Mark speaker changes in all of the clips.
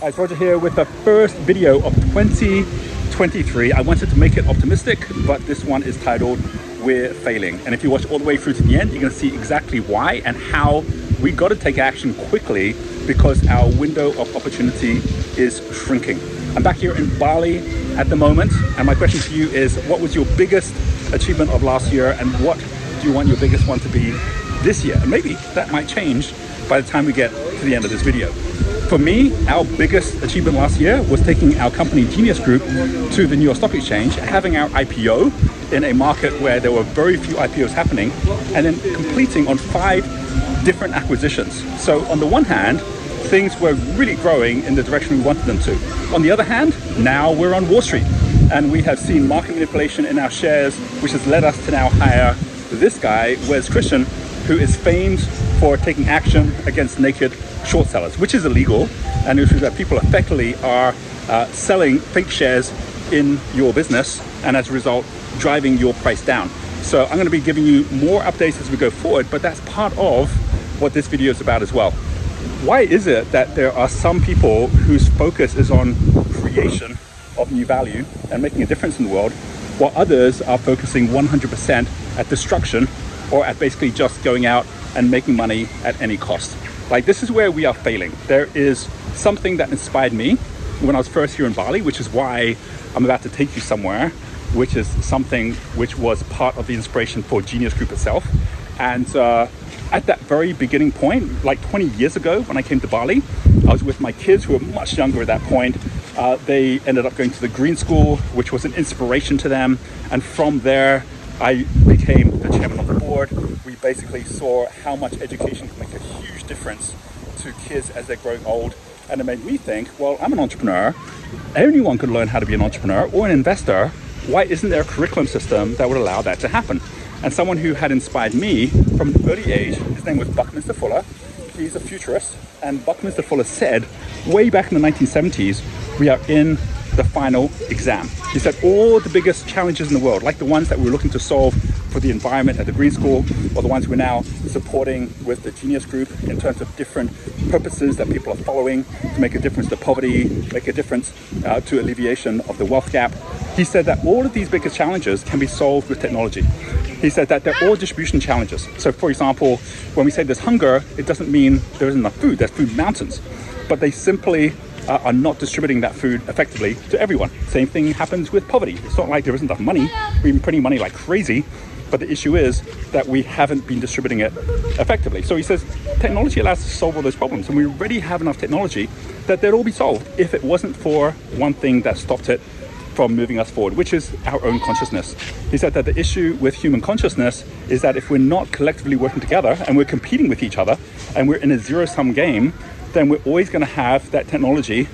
Speaker 1: Guys, Roger here with the first video of 2023. I wanted to make it optimistic, but this one is titled We're Failing. And if you watch all the way through to the end, you're gonna see exactly why and how we gotta take action quickly because our window of opportunity is shrinking. I'm back here in Bali at the moment, and my question to you is, what was your biggest achievement of last year and what do you want your biggest one to be this year? And maybe that might change by the time we get to the end of this video. For me, our biggest achievement last year was taking our company Genius Group to the New York Stock Exchange, having our IPO in a market where there were very few IPOs happening, and then completing on five different acquisitions. So on the one hand, things were really growing in the direction we wanted them to. On the other hand, now we're on Wall Street and we have seen market manipulation in our shares, which has led us to now hire this guy, Wes Christian, who is famed for taking action against naked short sellers, which is illegal, and which is that people effectively are uh, selling fake shares in your business, and as a result, driving your price down. So I'm going to be giving you more updates as we go forward, but that's part of what this video is about as well. Why is it that there are some people whose focus is on creation of new value and making a difference in the world, while others are focusing 100% at destruction or at basically just going out and making money at any cost? Like this is where we are failing. There is something that inspired me when I was first here in Bali, which is why I'm about to take you somewhere, which is something which was part of the inspiration for Genius Group itself. And uh, at that very beginning point, like 20 years ago when I came to Bali, I was with my kids who were much younger at that point. Uh, they ended up going to the Green School, which was an inspiration to them. And from there, I became the chairman of the board. We basically saw how much education can make a huge difference to kids as they're growing old. And it made me think, well, I'm an entrepreneur. Anyone could learn how to be an entrepreneur or an investor. Why isn't there a curriculum system that would allow that to happen? And someone who had inspired me from an early age, his name was Buckminster Fuller. He's a futurist. And Buckminster Fuller said, way back in the 1970s, we are in the final exam. He said all the biggest challenges in the world, like the ones that we are looking to solve for the environment at the Green School, or the ones we're now supporting with the Genius Group in terms of different purposes that people are following to make a difference to poverty, make a difference uh, to alleviation of the wealth gap. He said that all of these biggest challenges can be solved with technology. He said that they're all distribution challenges. So, for example, when we say there's hunger, it doesn't mean there isn't enough food, there's food mountains. But they simply uh, are not distributing that food effectively to everyone. Same thing happens with poverty. It's not like there isn't enough money. We've been printing money like crazy, but the issue is that we haven't been distributing it effectively. So he says technology allows us to solve all those problems, and we already have enough technology that they'd all be solved if it wasn't for one thing that stopped it from moving us forward, which is our own consciousness. He said that the issue with human consciousness is that if we're not collectively working together and we're competing with each other and we're in a zero sum game, then we're always going to have that technology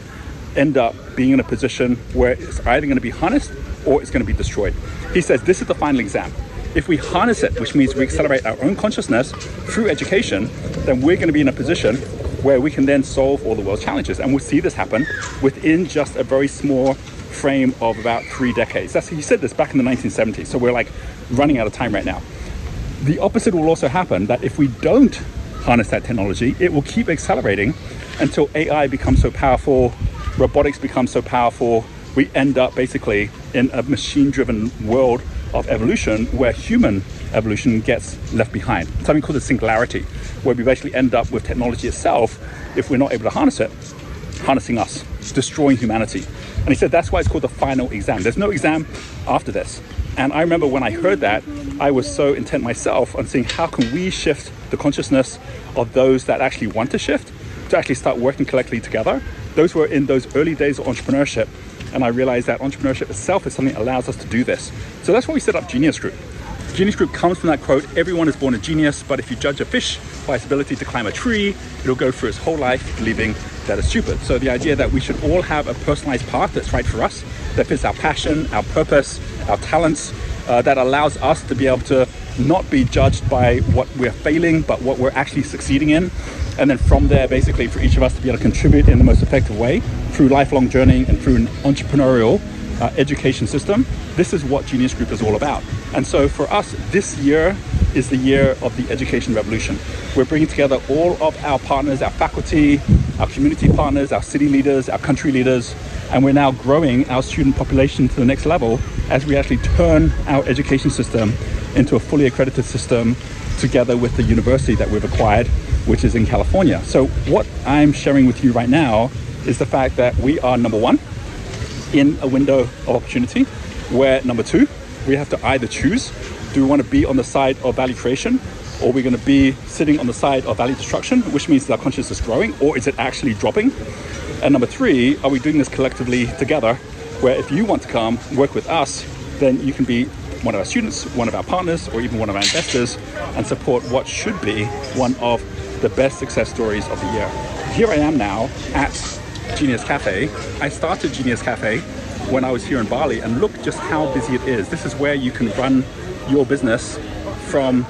Speaker 1: end up being in a position where it's either going to be harnessed or it's going to be destroyed. He says this is the final exam. If we harness it, which means we accelerate our own consciousness through education, then we're going to be in a position where we can then solve all the world's challenges. And we'll see this happen within just a very small frame of about three decades. That's, he said this back in the 1970s. So we're like running out of time right now. The opposite will also happen that if we don't harness that technology, it will keep accelerating until AI becomes so powerful, robotics becomes so powerful, we end up basically in a machine driven world of evolution where human evolution gets left behind. Something called the singularity, where we basically end up with technology itself, if we're not able to harness it, harnessing us, destroying humanity. And he said that's why it's called the final exam. There's no exam after this. And I remember when I heard that, I was so intent myself on seeing how can we shift the consciousness of those that actually want to shift to actually start working collectively together. Those were in those early days of entrepreneurship. And I realized that entrepreneurship itself is something that allows us to do this. So that's why we set up Genius Group. Genius Group comes from that quote, everyone is born a genius, but if you judge a fish by its ability to climb a tree, it'll go through its whole life believing that it's stupid. So the idea that we should all have a personalized path that's right for us, that fits our passion, our purpose, our talents, uh, that allows us to be able to not be judged by what we're failing, but what we're actually succeeding in. And then from there, basically, for each of us to be able to contribute in the most effective way through lifelong journey and through an entrepreneurial uh, education system. This is what Genius Group is all about. And so for us, this year is the year of the education revolution. We're bringing together all of our partners, our faculty, our community partners, our city leaders, our country leaders, and we're now growing our student population to the next level as we actually turn our education system into a fully accredited system together with the university that we've acquired, which is in California. So what I'm sharing with you right now is the fact that we are number one in a window of opportunity, where number two, we have to either choose, do we want to be on the side of value creation or we're going to be sitting on the side of value destruction, which means that our consciousness is growing, or is it actually dropping? And number three, are we doing this collectively together? Where if you want to come work with us, then you can be one of our students, one of our partners, or even one of our investors and support what should be one of the best success stories of the year. Here I am now at Genius Cafe. I started Genius Cafe when I was here in Bali and look just how busy it is. This is where you can run your business from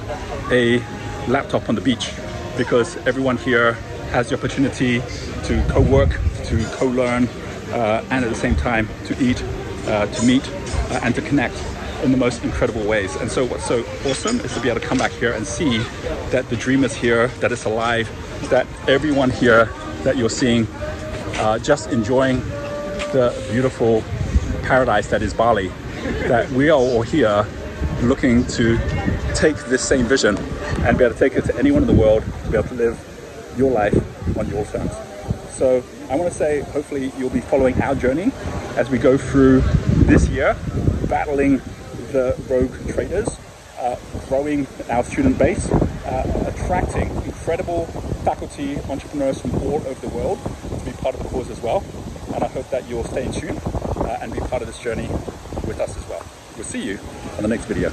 Speaker 1: a laptop on the beach because everyone here has the opportunity to co-work, to co-learn, uh, and at the same time to eat, uh, to meet, uh, and to connect in the most incredible ways. And so what's so awesome is to be able to come back here and see that the dream is here, that it's alive, that everyone here that you're seeing uh, just enjoying the beautiful paradise that is Bali, that we are all here looking to take this same vision and be able to take it to anyone in the world, to be able to live your life on your terms. So I want to say, hopefully you'll be following our journey as we go through this year, battling the rogue traders, uh, growing our student base, uh, attracting incredible faculty entrepreneurs from all over the world to be part of the cause as well. And I hope that you'll stay in tune uh, and be part of this journey with us as well. We'll see you on the next video.